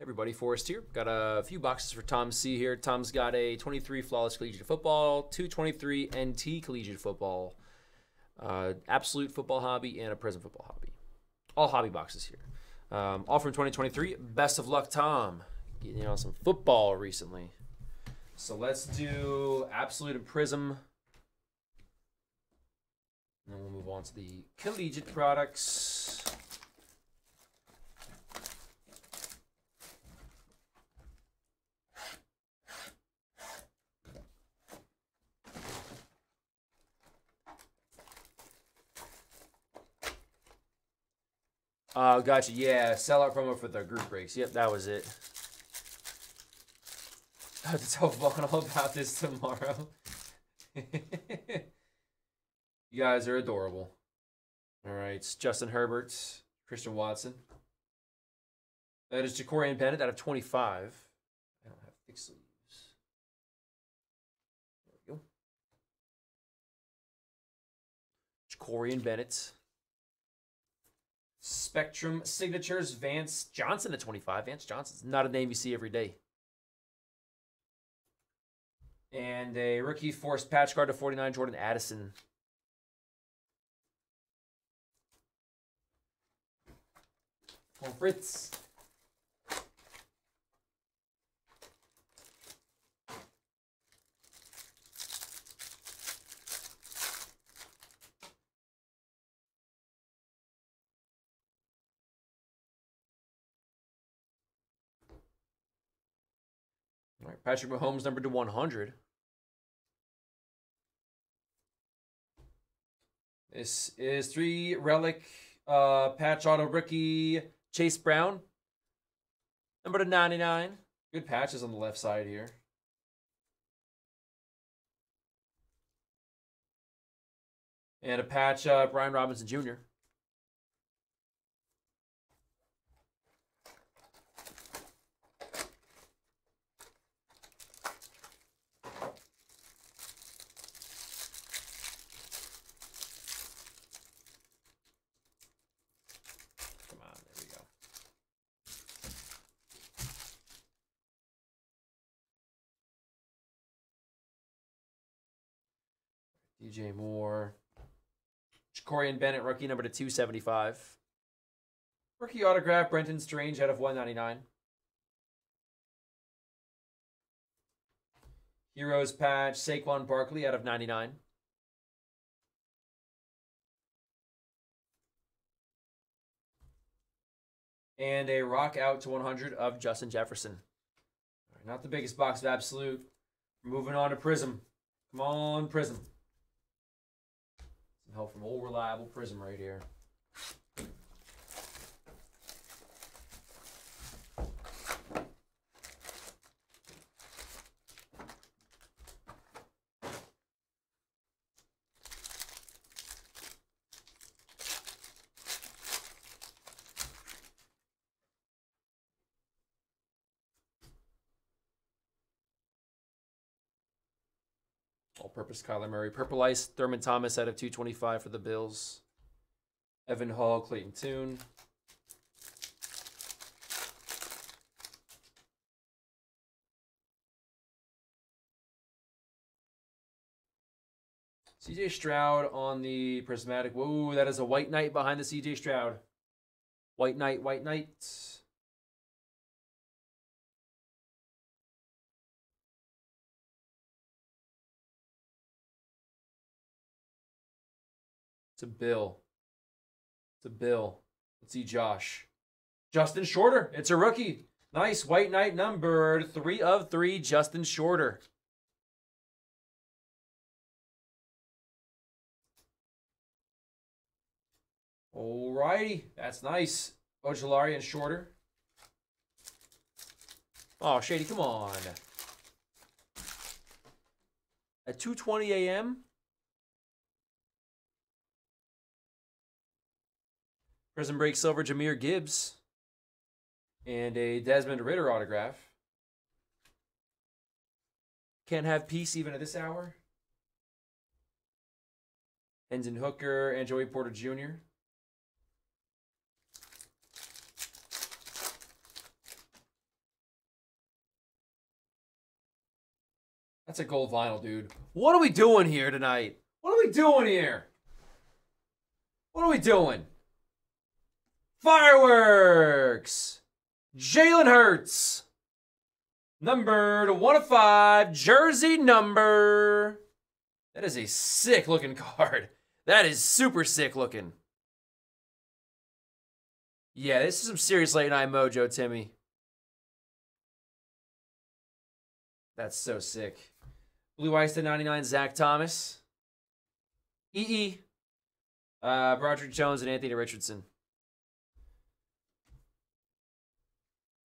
Everybody, Forrest here. Got a few boxes for Tom C here. Tom's got a 23 Flawless Collegiate Football, 223 NT Collegiate Football, uh, Absolute Football Hobby, and a Prizm Football Hobby. All hobby boxes here. Um, all from 2023. Best of luck, Tom. Getting on some football recently. So let's do Absolute and Prizm. And then we'll move on to the collegiate products. Oh, gotcha. Yeah, sellout promo for the group breaks. Yep, that was it. I have to tell Vaughn all about this tomorrow. you guys are adorable. All right, it's Justin Herbert, Christian Watson. That is Jakorian Bennett out of 25. I don't have thick sleeves. There we go. Jakorian Bennett. Spectrum Signatures, Vance Johnson at 25. Vance Johnson's not a name you see every day. And a rookie forced patch card to 49, Jordan Addison. For Fritz. All right, Patrick Mahomes number to 100. This is three relic uh, patch auto rookie Chase Brown. Number to 99. Good patches on the left side here. And a patch uh, Brian Robinson Jr. Come on, there we go. DJ Moore. Corian Bennett, rookie number to 275. Rookie autograph, Brenton Strange out of 199. Heroes patch, Saquon Barkley out of 99. And a rock out to 100 of Justin Jefferson. Not the biggest box of absolute. Moving on to Prizm. Come on, Prizm. Help from old reliable Prizm right here. All purpose Kyler Murray. Purple Ice, Thurman Thomas out of 225 for the Bills. Evan Hull, Clayton Tune. CJ Stroud on the prismatic. Whoa, that is a white knight behind the CJ Stroud. White knight, white knight. A Bill. A Bill. Let's see Josh. Justin Shorter. It's a rookie. Nice. White Knight numbered three of three. Justin Shorter. Alrighty. That's nice. Ojulari and Shorter. Oh, Shady, come on. At 2.20 a.m.? Prison Break Silver Jahmyr Gibbs. And a Desmond Ridder autograph. Can't have peace even at this hour. Hendon Hooker and Joey Porter Jr. That's a gold vinyl, dude. What are we doing here tonight? What are we doing here? What are we doing? Fireworks! Jalen Hurts. Number to one of five, jersey number. That is a sick looking card. That is super sick looking. Yeah, this is some serious late night mojo, Timmy. That's so sick. Blue Ice to 99, Zach Thomas. EE. Uh, Broderick Jones and Anthony Richardson.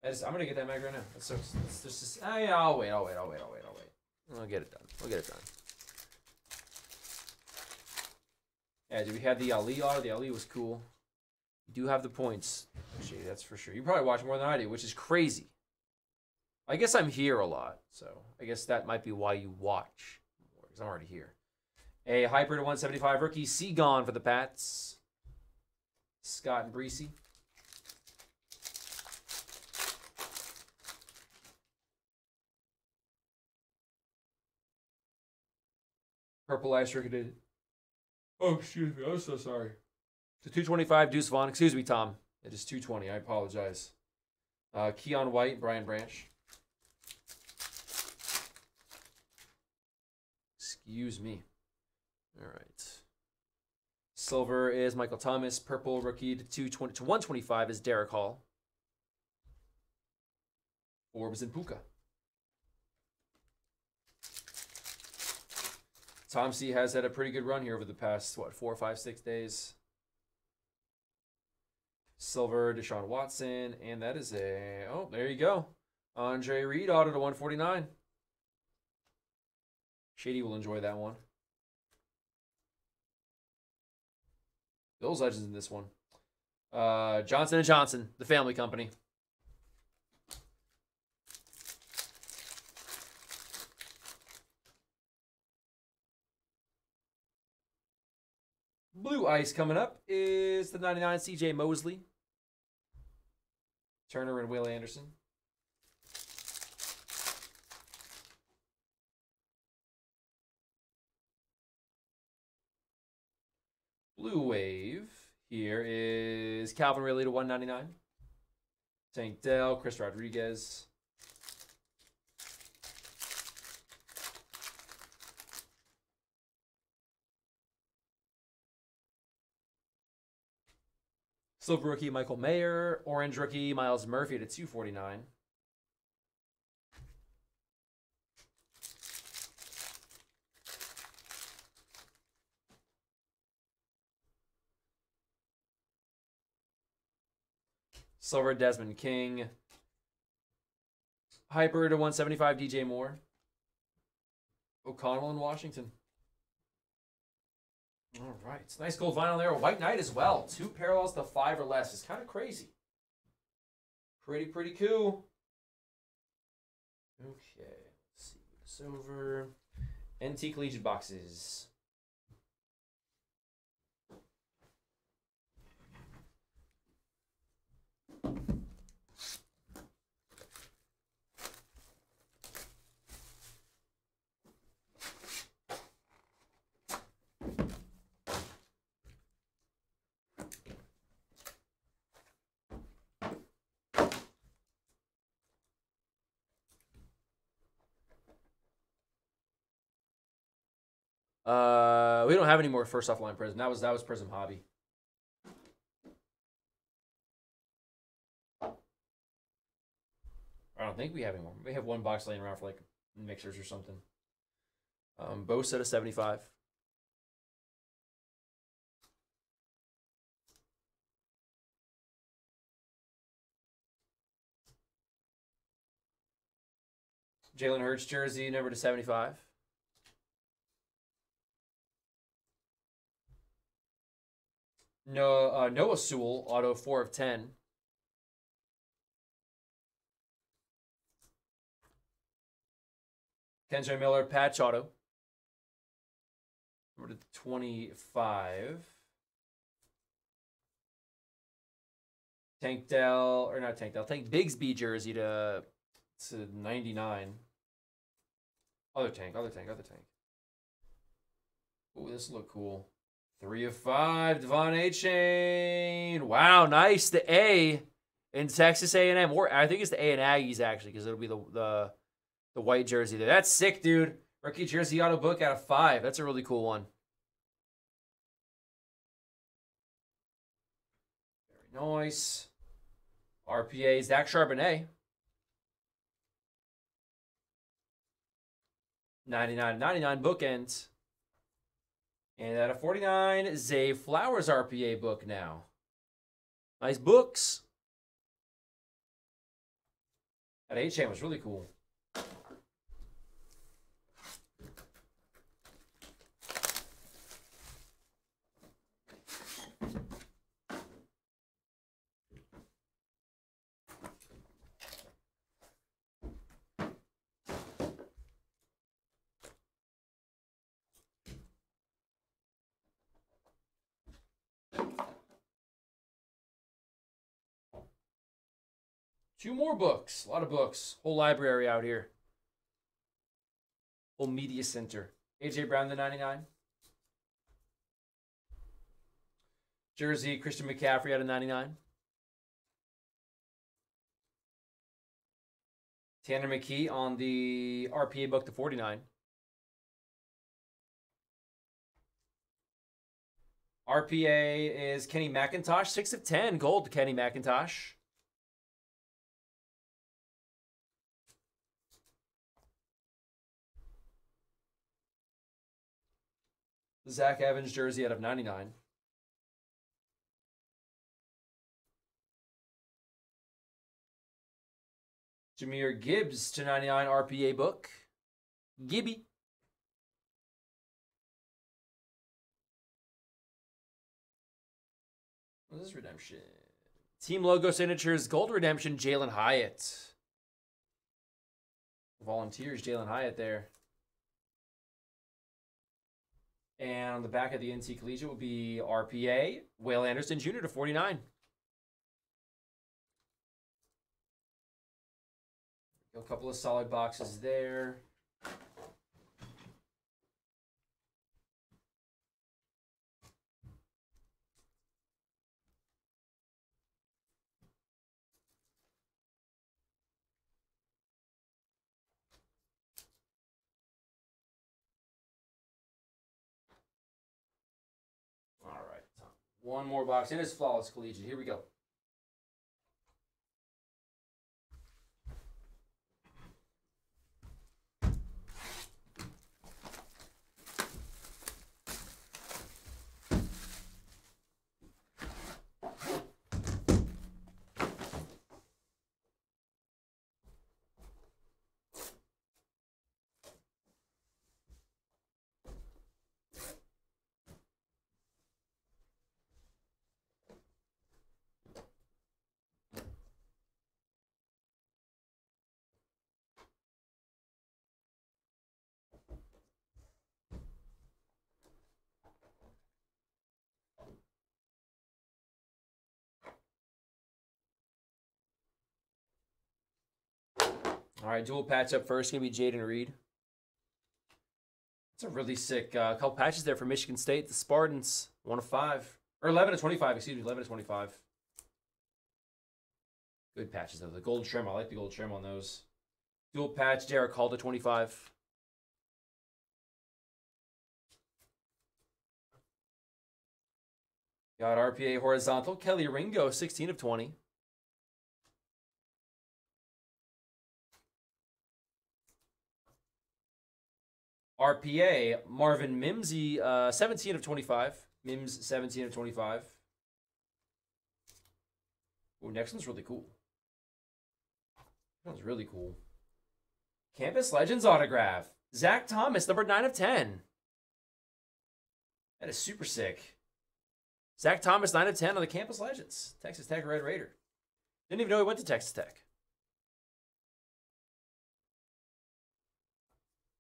I just, I'm gonna get that mag right now. So. That's just, oh, yeah, I'll wait. I'll wait. I'll wait. I'll wait. I'll wait. I'll get it done. We'll get it done. Yeah, do we have the Ali auto? The Ali was cool. You do have the points, Shady, that's for sure. You probably watch more than I do, which is crazy. I guess I'm here a lot, so I guess that might be why you watch because I'm already here. A hyper to 175 rookie, Seagon for the Pats. Scott and Breesy. Purple Ice Rookie Oh, excuse me. I'm so sorry. To 225, Deuce Vaughn. Excuse me, Tom. It is 220. I apologize. Uh, Keion White, Brian Branch. Excuse me. All right. Silver is Michael Thomas. Purple rookie to 220 to 125 is Derick Hall. Orbs and Puka. Tom C has had a pretty good run here over the past, what, four, five, six days. Silver, Deshaun Watson, and that is a, oh, there you go. Andre Reed, auto to 149. Shady will enjoy that one. Those legends in this one. Uh, Johnson & Johnson, the family company. Blue Ice coming up is the 99 CJ Mosley. Turner and Will Anderson. Blue Wave here is Calvin Ridley to 199. Tank Dell, Chris Rodriguez. Silver rookie Michael Mayer. Orange rookie Myles Murphy to 249. Silver Desmond King. Hyper to 175 DJ Moore. O'Connell in Washington. All right. It's nice gold vinyl there. White Knight as well. Two parallels to five or less. It's kind of crazy. Pretty, pretty cool. Okay. Let's see. Silver. NT Collegiate boxes. Uh, we don't have any more first offline prism. That was that was Prizm Hobby. I don't think we have any more. We have one box laying around for like mixers or something. Um, Bo set a seventy-five. Jalen Hurts jersey number to seventy-five. No, uh, Noah Sewell, auto 4 of 10. Kendre Miller, patch auto. Number 25. Tank Dell, or not Tank Dell, Tank Bigsby jersey to, to 99. Other tank, other tank, other tank. Ooh, this look cool. Three of five, De'Von Achane. Wow, nice. The A in Texas A&M, or I think it's the A and Aggies actually, because it'll be the the the white jersey there. That's sick, dude. Rookie jersey auto book out of five. That's a really cool one. Very nice. RPA Zach Charbonnet. 99 99 bookends. And at a 49, Zay Flowers RPA book now. Nice books. That Achane was really cool. Two more books. A lot of books. Whole library out here. Whole media center. AJ Brown, the 99. Jersey, Christian McCaffrey out of 99. Tanner McKee on the RPA book to 49. RPA is Kenny McIntosh, 6 of 10. Gold to Kenny McIntosh. Zach Evans jersey out of 99. Jahmyr Gibbs to 99 RPA book. Gibby. What is redemption? Team logo signatures, gold redemption, Jalin Hyatt. Volunteers, Jalin Hyatt there. And on the back of the NC Collegiate will be RPA, Will Anderson Jr. to 49. A couple of solid boxes there. One more box. And it's Flawless Collegiate. Here we go. All right, dual patch up first. Gonna be Jayden Reed. It's a really sick uh, couple patches there for Michigan State. The Spartans, one of five or eleven to twenty-five. Excuse me, eleven to twenty-five. Good patches though. The gold trim, I like the gold trim on those. Dual patch, Derick Hall to twenty-five. Got RPA horizontal. Kelee Ringo, 16 of 20. RPA, Marvin Mimsy, uh, 17 of 25. Mims, 17 of 25. Oh, next one's really cool. That one's really cool. Campus Legends autograph. Zach Thomas, number 9 of 10. That is super sick. Zach Thomas, 9 of 10 on the Campus Legends. Texas Tech Red Raider. Didn't even know he went to Texas Tech.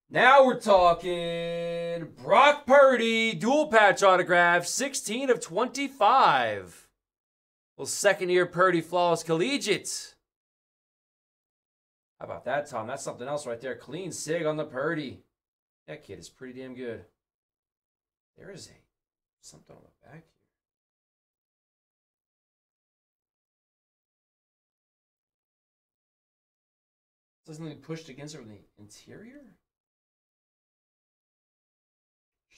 Now we're talking Brock Purdy, dual patch autograph, 16 of 25. Well, second year Purdy flawless collegiate. How about that, Tom? That's something else right there. Clean sig on the Purdy. That kid is pretty damn good. There is a something on the back here. Doesn't it pushed against it from the interior?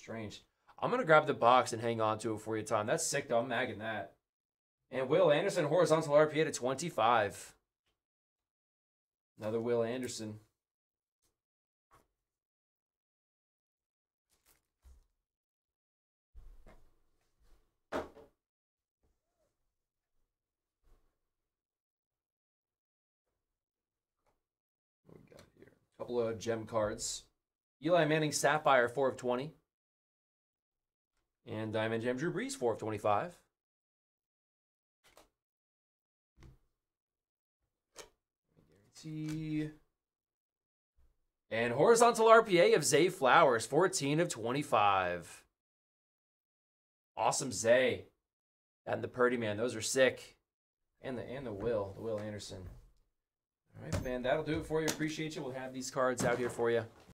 Strange. I'm gonna grab the box and hang on to it for you, Tom. That's sick though. I'm magging that. And Will Anderson, horizontal RPA to 25. Another Will Anderson. What we got here? A couple of gem cards. Eli Manning Sapphire, 4 of 20. And Diamond Gem Drew Brees, 4 of 25. Guarantee. And horizontal RPA of Zay Flowers, 14 of 25. Awesome Zay. And the Purdy man, those are sick. And the and the Will, the Will Anderson. All right, man, that'll do it for you. Appreciate you. We'll have these cards out here for you.